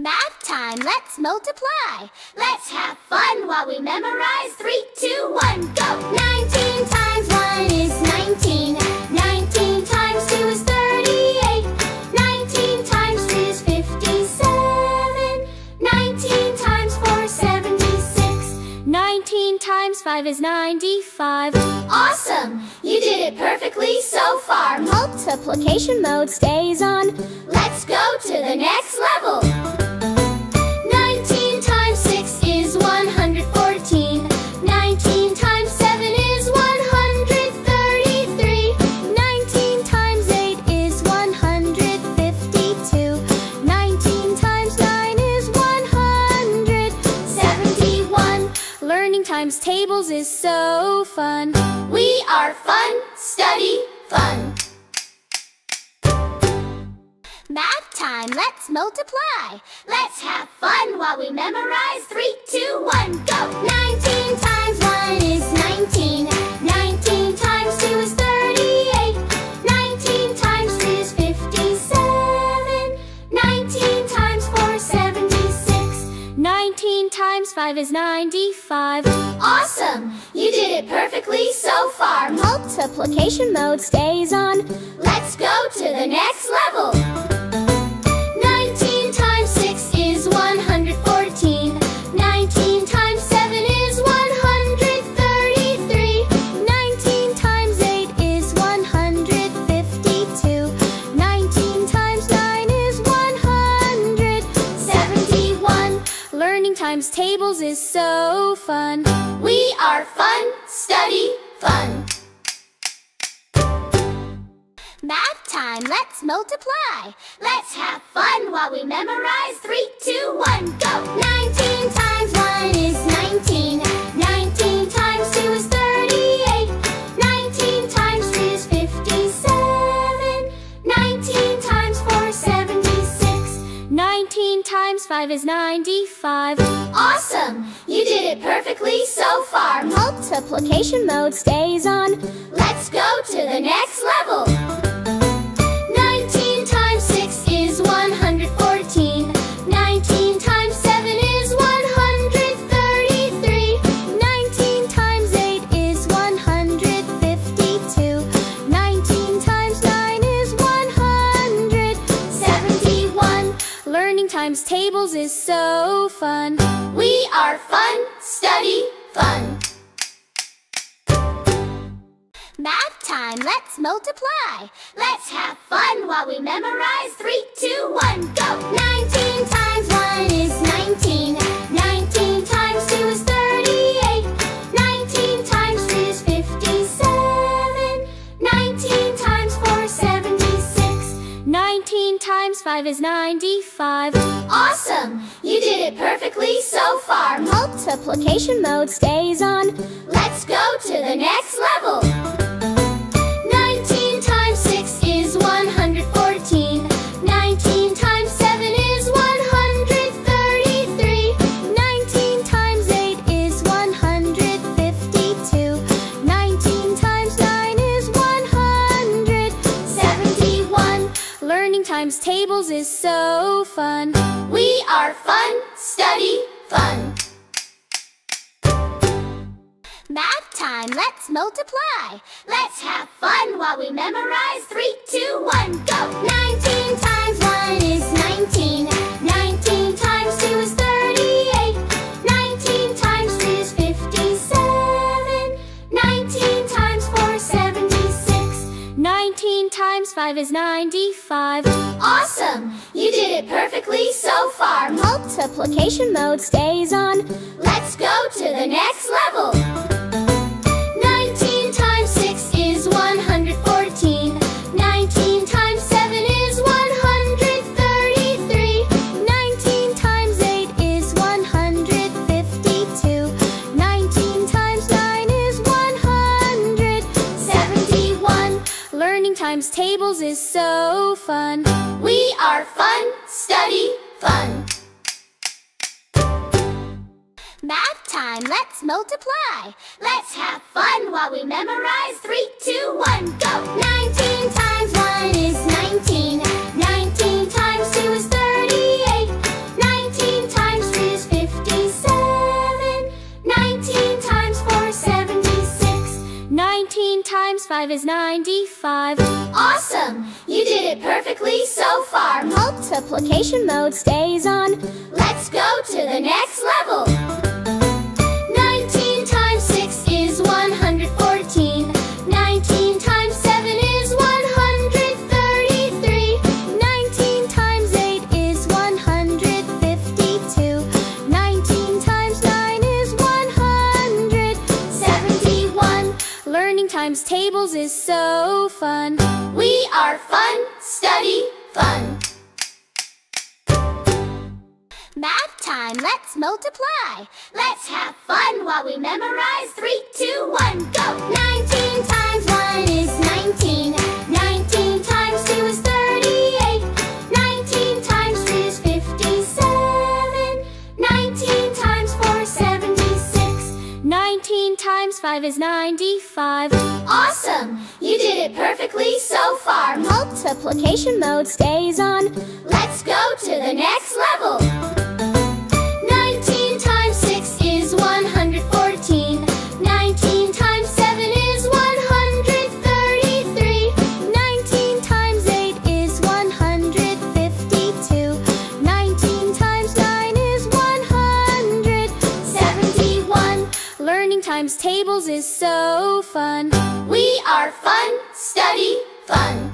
Math time, let's multiply. Let's have fun while we memorize. Three, two, one, go! 19 times 1 is 19. 19 times 2 is 38. 19 times 3 is 57. 19 times 4 is 76. 19 times 5 is 95. Awesome! You did it perfectly so far. Multiplication mode stays on. Let's go to the next level. times tables is so fun. We are fun, study fun. Math time, let's multiply. Let's have fun while we memorize 3, 2, 19 times 5 is 95. Awesome! You did it perfectly so far. Multiplication mode stays on. Let's go to the next level. Times tables is so fun. We are fun, study, fun. Math time, let's multiply. Let's have fun while we memorize. Three, two, one, go! 19 times 1 is 19. 19 5 is 95. Awesome! You did it perfectly so far. Multiplication mode stays on. Let's go to the next level. Learning times tables is so fun. We are fun, study, fun. Math time, let's multiply. Let's have fun while we memorize. 19 times 5 is 95. Awesome! You did it perfectly so far. Multiplication mode stays on. Let's go to the next is so fun. We are fun, study, fun. Math time, let's multiply. Let's have fun while we memorize. Three, two, one, go! 19 times 1 is 19. 19 times 2 is 38. 19 times 3 is 57. 19 times 4 is 76. 19 times 5 is 95. Awesome! You did it perfectly so far. Multiplication mode stays on. Let's go to the next level. Learning times tables is so fun. We are fun, study, fun. Math time, let's multiply. Let's have fun while we memorize. Three, two, one, go! 19 times 1 is 5 is 95. Awesome! You did it perfectly so far. Multiplication mode stays on. Let's go to the next tables is so fun. We are fun, study, fun. Math time, let's multiply. Let's have fun while we memorize. Three, two, one, go. 19 times 5 is 95. Awesome! You did it perfectly so far. Multiplication mode stays on. Let's go to the next level. Times tables is so fun. We are fun, study, fun.